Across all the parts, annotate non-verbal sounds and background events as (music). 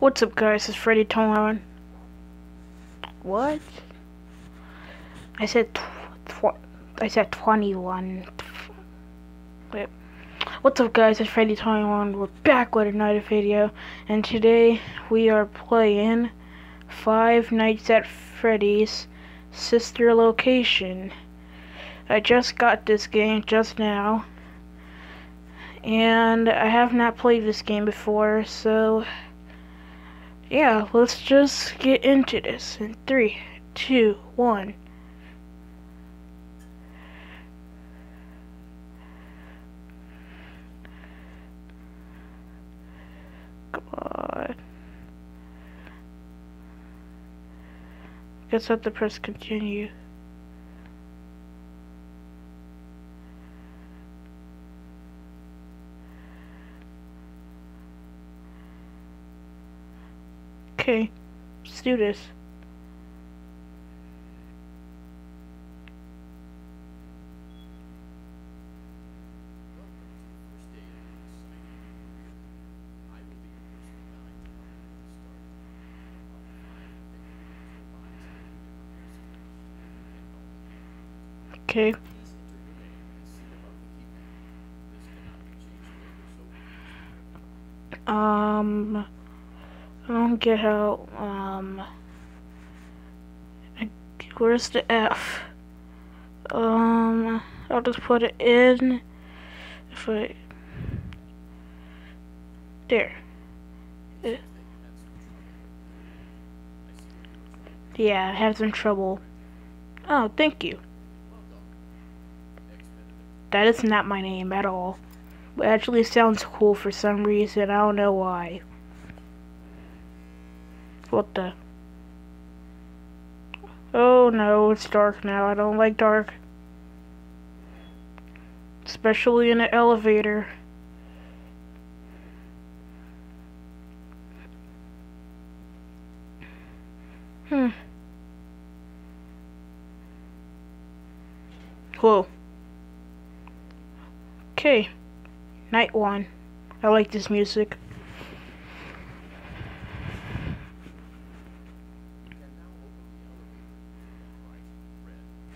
What's up, guys? It's Freddy Tone. What? I said I said 21. Wait. What's up, guys? It's Freddy Tone. We're back with another video, and today we are playing Five Nights at Freddy's Sister Location. I just got this game just now, and I have not played this game before, so yeah, let's just get into this in three, two, one. Come on. Guess I have to press continue. Okay, let's do this. Okay. Um, I don't get how, um, where's the F? Um, I'll just put it in, if I, there. Yeah, I have some trouble. Oh, thank you. That is not my name at all. It actually sounds cool for some reason. I don't know why. What the? Oh no, it's dark now. I don't like dark. Especially in an elevator. Hmm. Whoa. Okay. Night one. I like this music.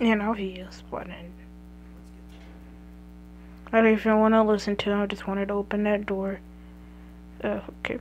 You know he is, but I don't even want to listen to him. I just wanted to open that door. Uh, okay.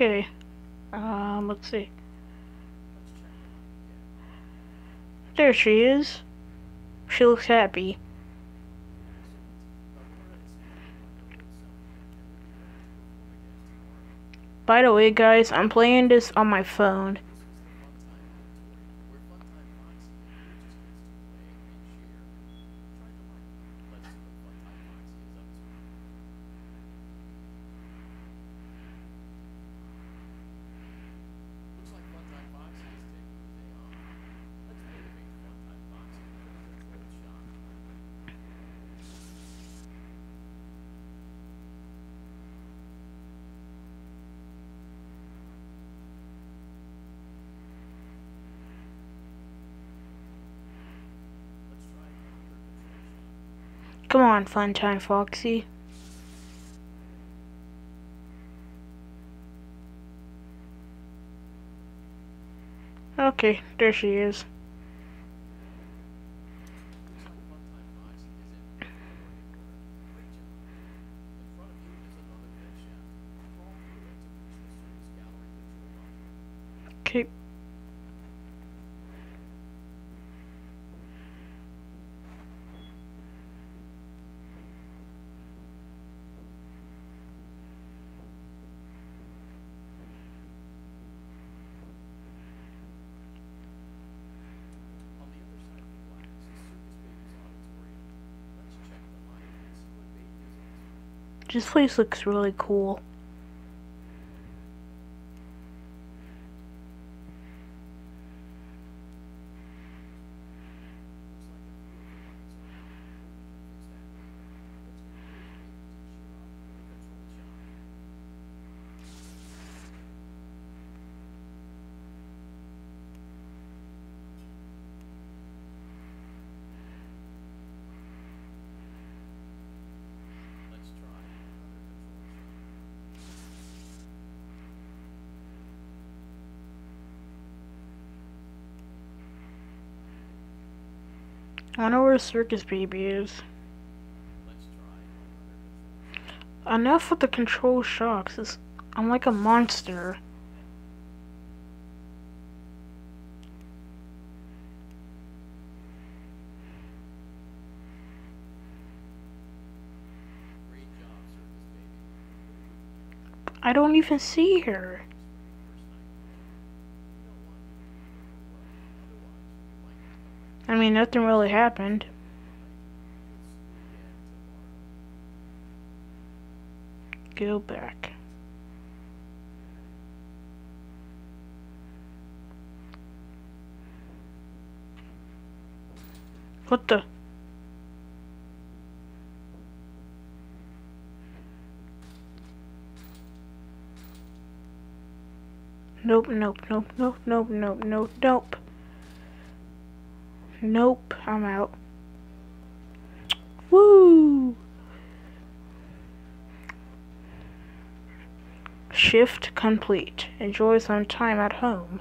Okay. Um, let's see. There she is. She looks happy. By the way, guys, I'm playing this on my phone. On, Funtime Foxy. Okay, there she is. Okay. On the other side of the glass is Circus Baby's auditorium. Let's check the light and see what Baby is up to. This place looks really cool. Looks like a few of the lights are out. But we can fix that later. Let's go to Baby to shut off the control shock. Let's try another control shock. I wonder where Circus Baby is. Enough with the control shocks. It's, I'm like a monster. I don't even see her. Mean, nothing really happened. Go back. What the? Nope, nope, nope, nope, nope, nope, nope, nope. Nope, I'm out. Woo! Shift complete. Enjoy some time at home.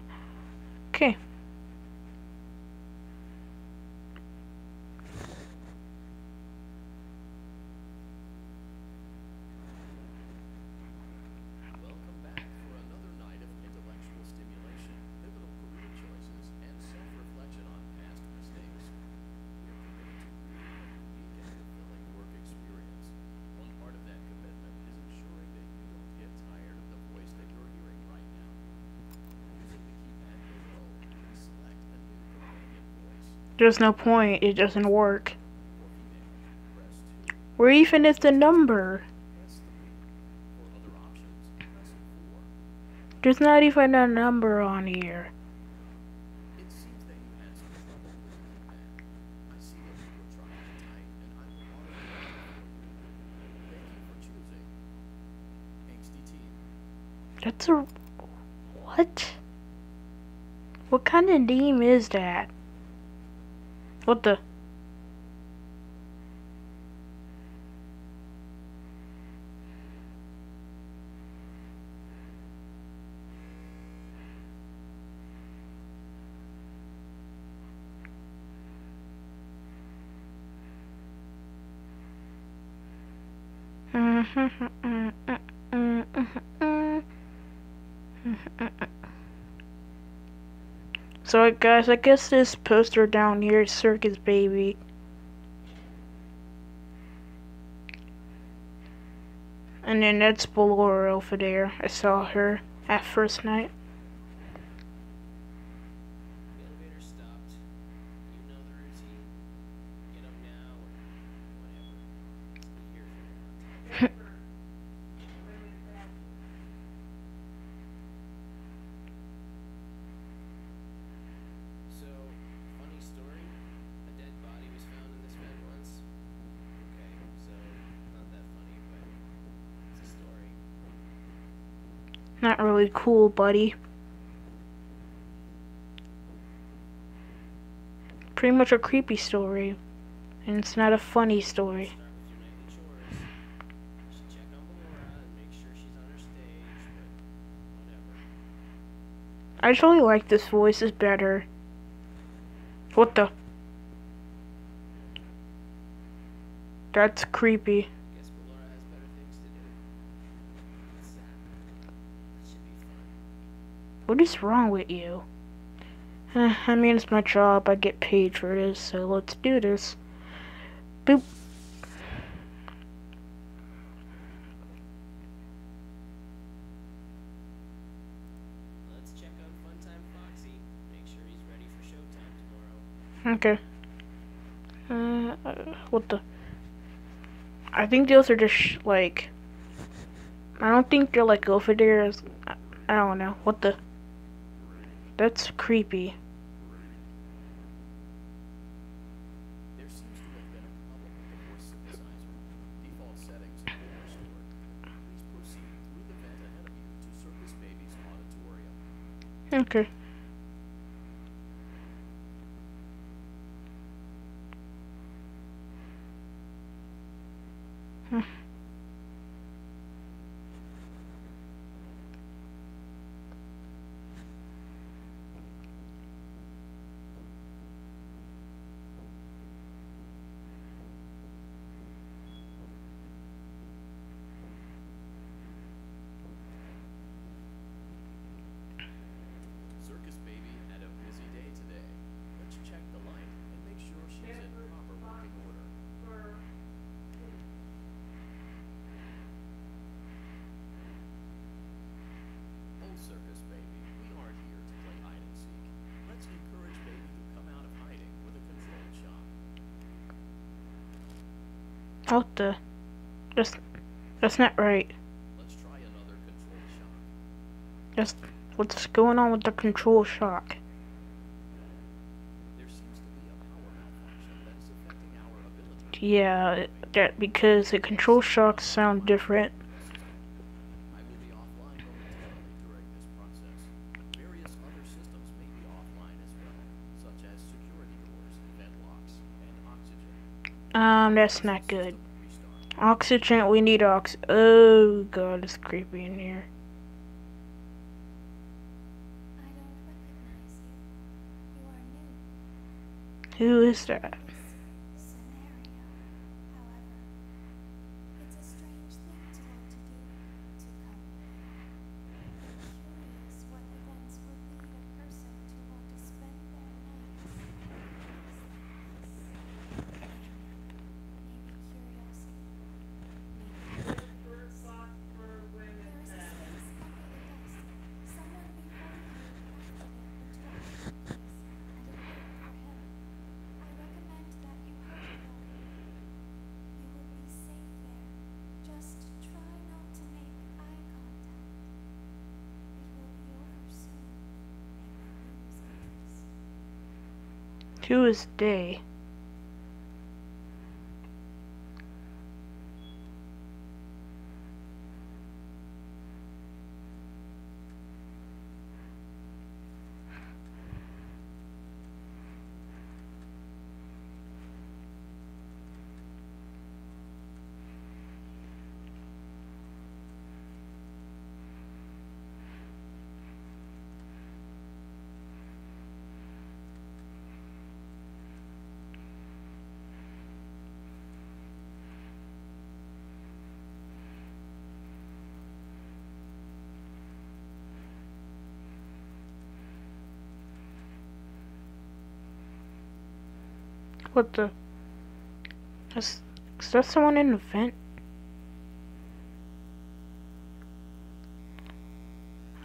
There's no point. It doesn't work. For female, press 2. Where even is the number? Press 3. For other options, press 4. There's not even a number on here. That's a. What? What kind of name is that? What the? So guys, I guess this poster down here is Circus Baby. And then that's Ballora over there. I saw her at first night. Really cool, buddy. Pretty much a creepy story. And it's not a funny story. I actually like this voice is better. What the? That's creepy. Guess Ballora has better things to do. What's that? That should be fun. What is wrong with you? Eh, I mean, it's my job. I get paid for this, so let's do this. Boop. Let's check on Funtime Foxy. Make sure he's ready for showtime tomorrow. Okay. Uh, what the? I think those are just like. I don't think they're like over there. As, I, I don't know. What the? That's creepy. There seems to have been a problem with the voice synthesizer. Default settings have been restored. Please proceed through the vent ahead of you to Circus Baby's auditorium. Okay. Hmm. Circus Baby had a busy day today. Let's check the light and make sure she's in proper working order. Oh, Circus Baby, we aren't here to play hide and seek. Let's encourage Baby to come out of hiding with a controlled shock. What the? That's that's not right. Let's try another controlled shock. That's what's going on with the control shock. There seems to be a power malfunction that is affecting our ability. Yeah, that because the control shocks sound different. Um, that's not good. Oxygen, we need ox. Oh god, it's creepy in here. I don't recognize you. You are new. Who is that? Interest. What the? Is, is that someone in the vent?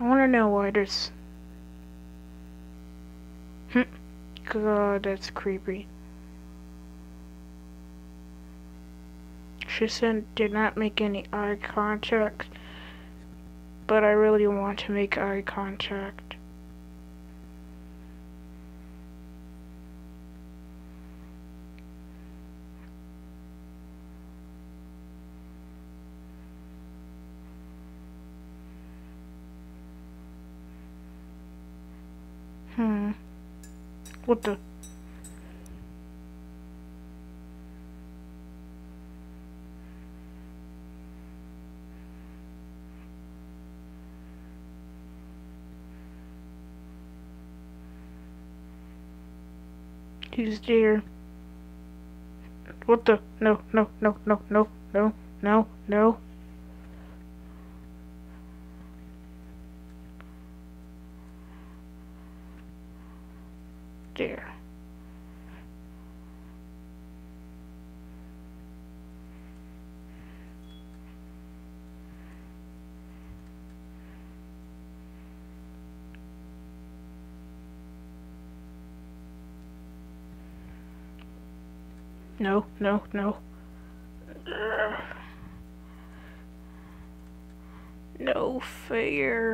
I want to know why there's. (laughs) God, that's creepy. She said did not make any eye contact, but I really want to make eye contact. Hmm. What the? He's there. What the? No, no, no, no, no, no, no, no. no, no, no. No fair.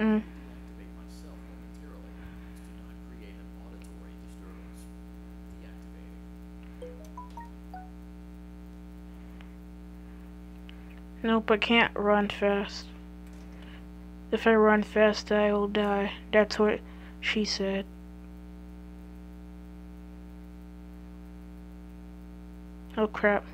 Nope, I can't run fast. If I run fast, I will die. That's what she said. Oh crap.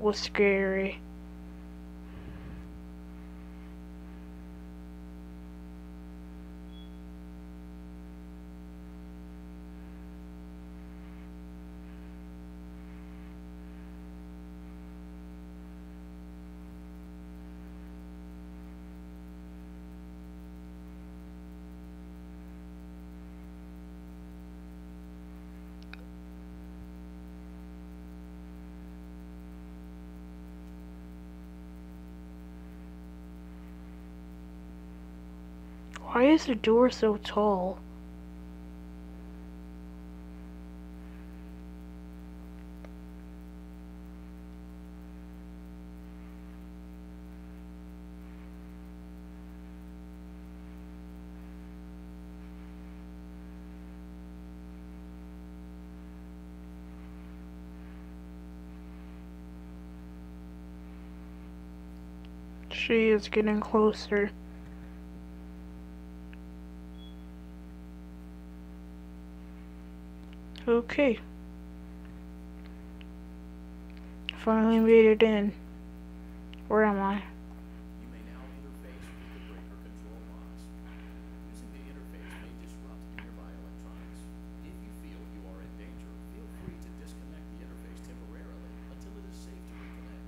was scary. Why is the door so tall? She is getting closer. Okay. Finally made it in. Where am I? You may now interface with the breaker control box. Using the interface may disrupt nearby electronics. If you feel you are in danger, feel free to disconnect the interface temporarily until it is safe to reconnect.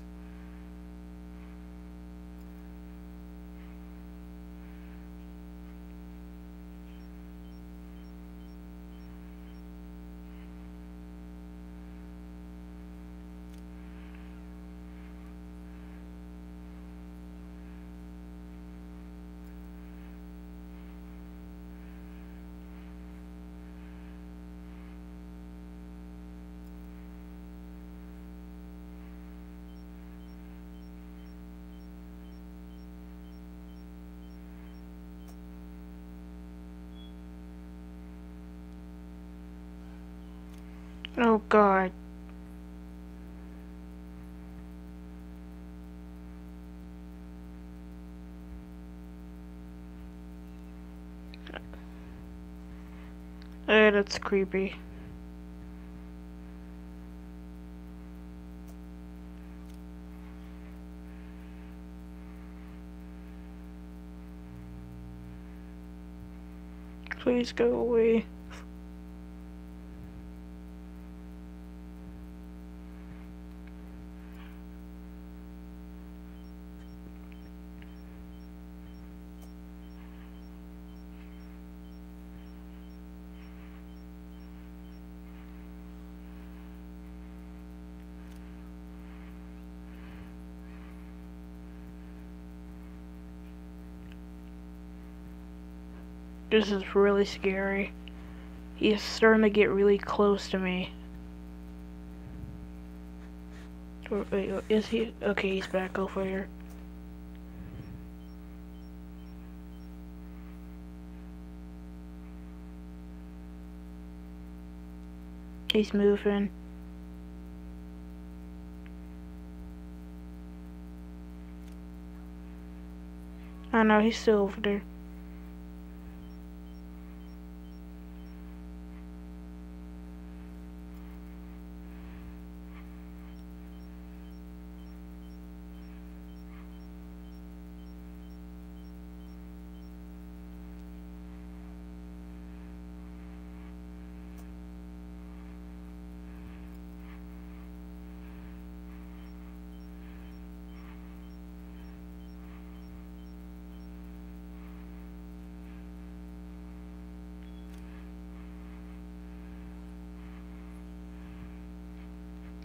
Oh god. Eh, that's creepy. Please go away. This is really scary. He's starting to get really close to me. Wait, is he? Okay, he's back over here. He's moving. I know he's still over there.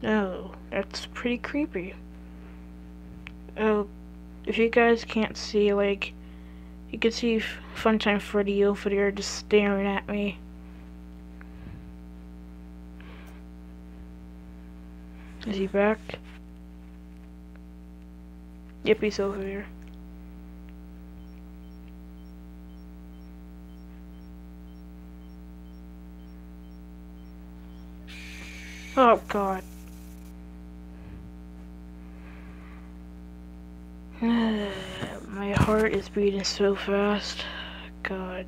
Oh, that's pretty creepy. Oh, if you guys can't see, like, you can see Funtime Freddy over there just staring at me. Is he back? Yep, he's over here. Oh god. My heart is beating so fast. God.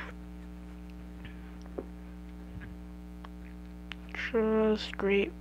great.